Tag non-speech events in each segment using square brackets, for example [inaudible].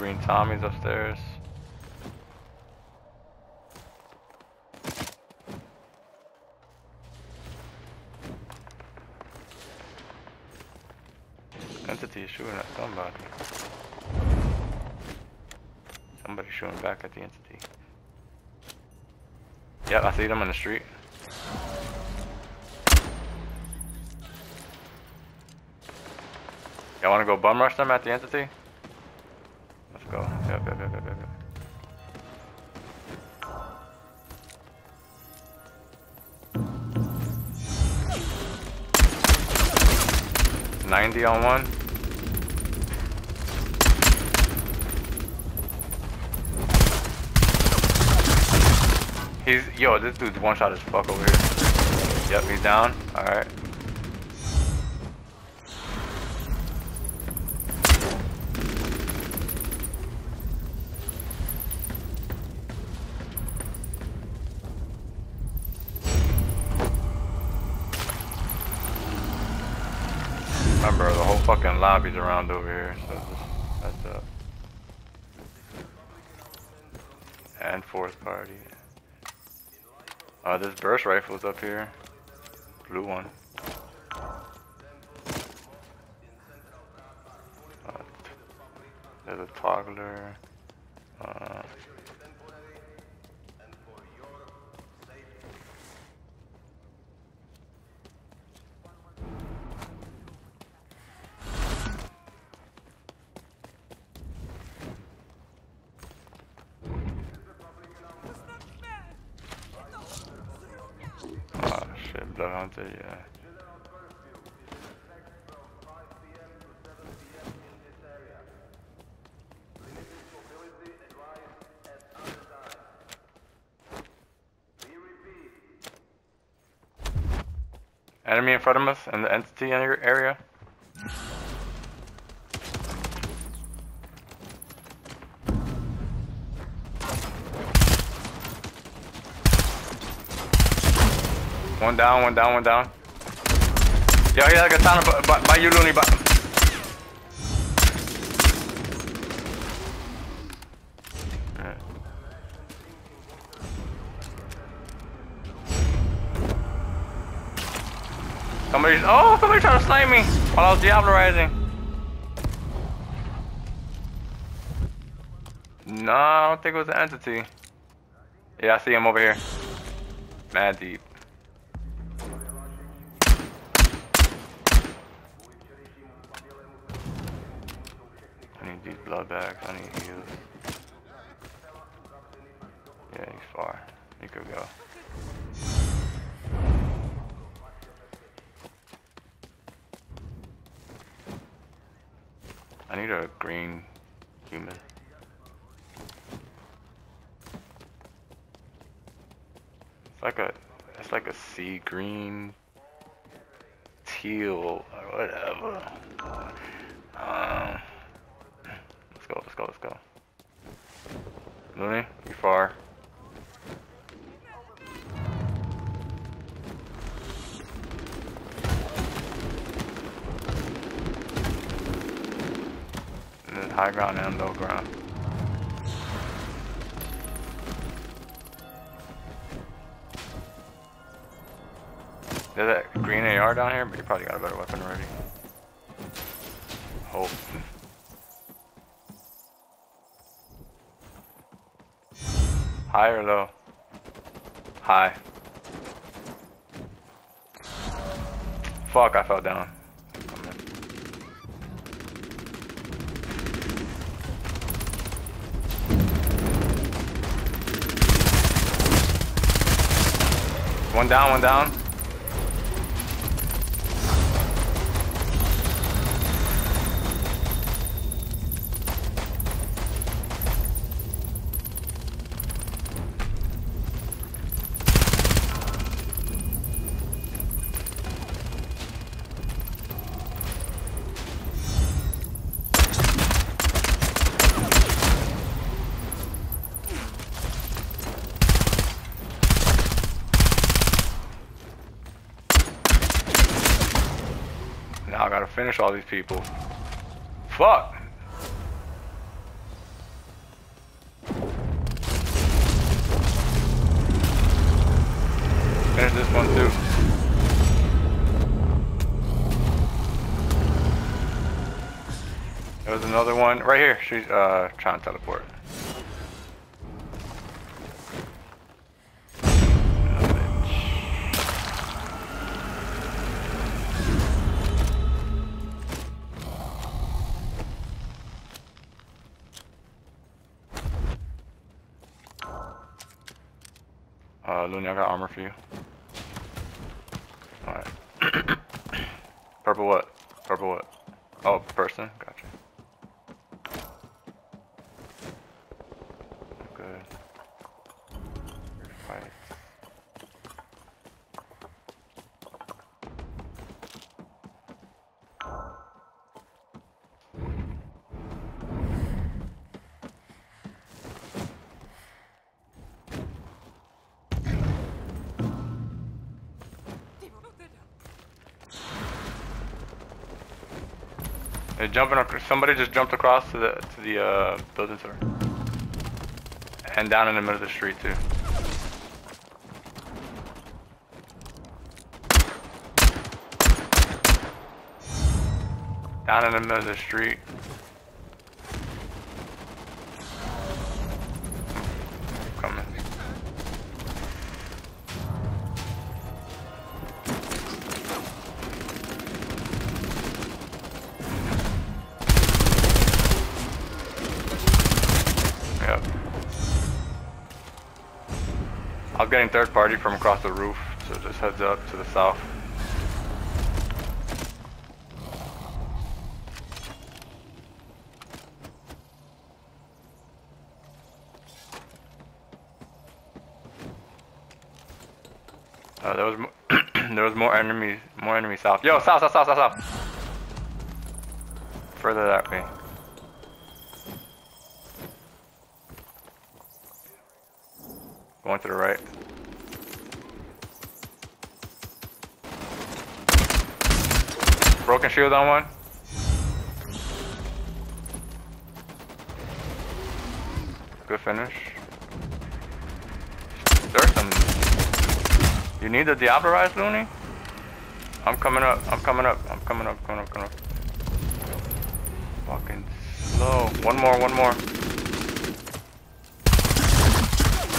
green Tommies upstairs. Entity is shooting at somebody. Somebody shooting back at the entity. Yeah, I see them in the street. Y'all wanna go bum rush them at the entity? 90 on one. He's yo, this dude's one shot as fuck over here. Yep, he's down. Alright. Fucking lobbies around over here, so that's up. And fourth party. Uh, this burst rifle's up here. Blue one. Uh, there's a toggler. Uh, blood hunter, yeah. Enemy in front of us in the entity in your area- One down, one down, one down. Yo, yeah, katana by, by, you, Looney. Alright. Somebody's oh somebody trying to snipe me while I was diablerizing. No, I don't think it was an entity. Yeah, I see him over here. Mad deep. Blood bags. I need heals. Yeah, he's far. He could go. I need a green human. It's like a, it's like a sea green, teal, or whatever. Um, let's go. Looney, you far. High ground and low ground. There's that green AR down here, but you probably got a better weapon already. Hope. High or low? High. Fuck, I fell down. One down, one down. Finish all these people. Fuck! Finish this one too. There's another one right here. She's uh trying to teleport. Uh, I got armor for you. Alright. [coughs] Purple what? Purple what? Oh, person? Gotcha. They're jumping. ac- Somebody just jumped across to the to the uh, building sir, and down in the middle of the street too. Down in the middle of the street. Yep. I was getting third party from across the roof, so just heads up to the south. Uh, there was [clears throat] there was more enemies, more enemies south. Yo, south, south, south, south, south. Further that way. Going to the right. Broken shield on one. Good finish. There's some. You need the Diablo Looney? I'm coming up. I'm coming up. I'm coming up. Coming up. Coming up. Fucking slow. One more. One more.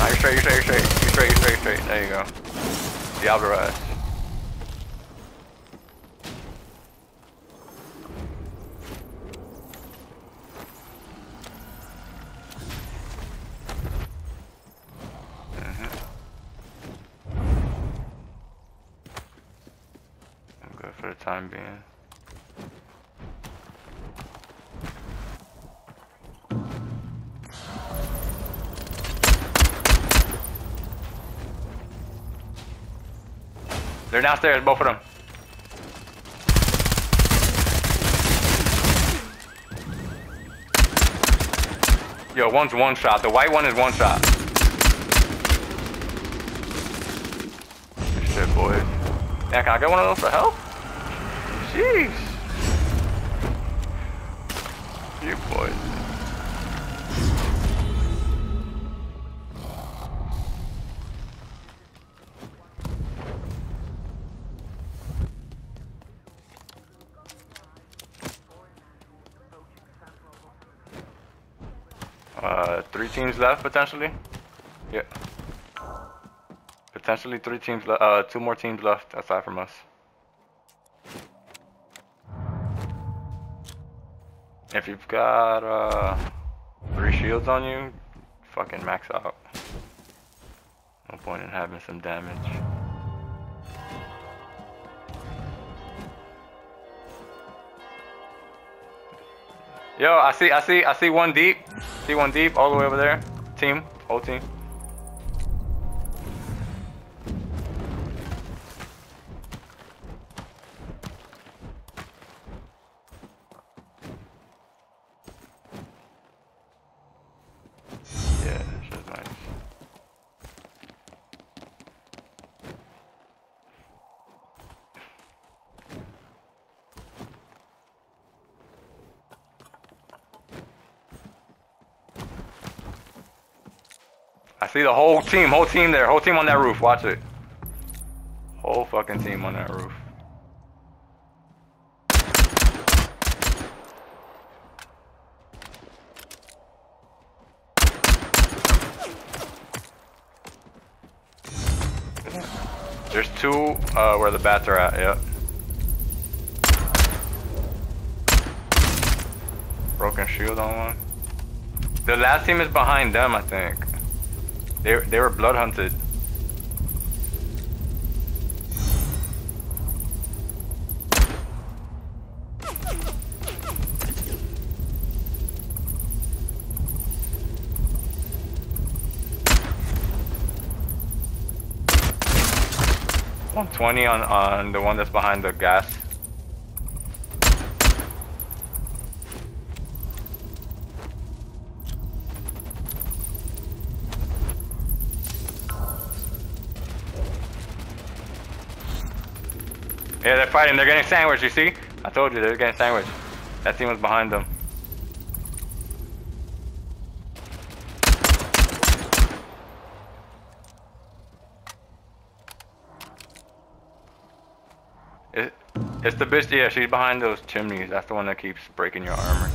Nah, you're straight. You're straight. You're straight. You're straight. You're straight. Straight. There you go. Diablerize. Mhm. The time being. They're downstairs, both of them. Yo, one's one shot. The white one is one shot. Shit, boys. Yeah, can I get one of those for help? Jeez. You boys. Uh, three teams left potentially. Yeah. Potentially three teams left. Uh, two more teams left aside from us. If you've got uh three shields on you, fucking max out. No point in having some damage. Yo, I see, I see, I see one deep. See one deep all the way over there. Team, whole team. I see the whole team, whole team there, whole team on that roof. Watch it. Whole fucking team on that roof. There's two uh, where the bats are at, yep. Broken shield on one. The last team is behind them, I think. They, they were blood hunted. One twenty on on the one that's behind the gas. Yeah, they're fighting. They're getting sandwiched. You see? I told you they're getting sandwiched. That team was behind them. It, it's the bitch. Yeah, she's behind those chimneys. That's the one that keeps breaking your armor.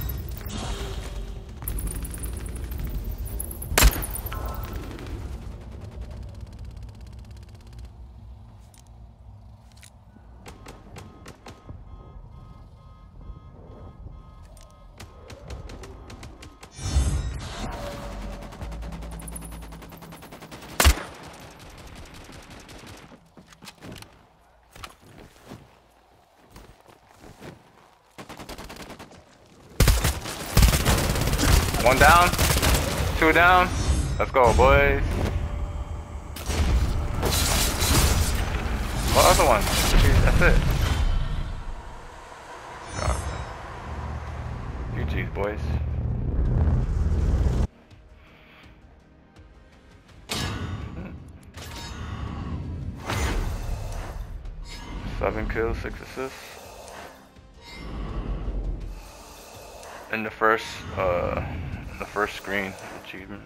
One down, two down. Let's go, boys. What other one? That's it. God. GG's, boys. Seven kills, six assists. In the first, uh, the first screen achievement.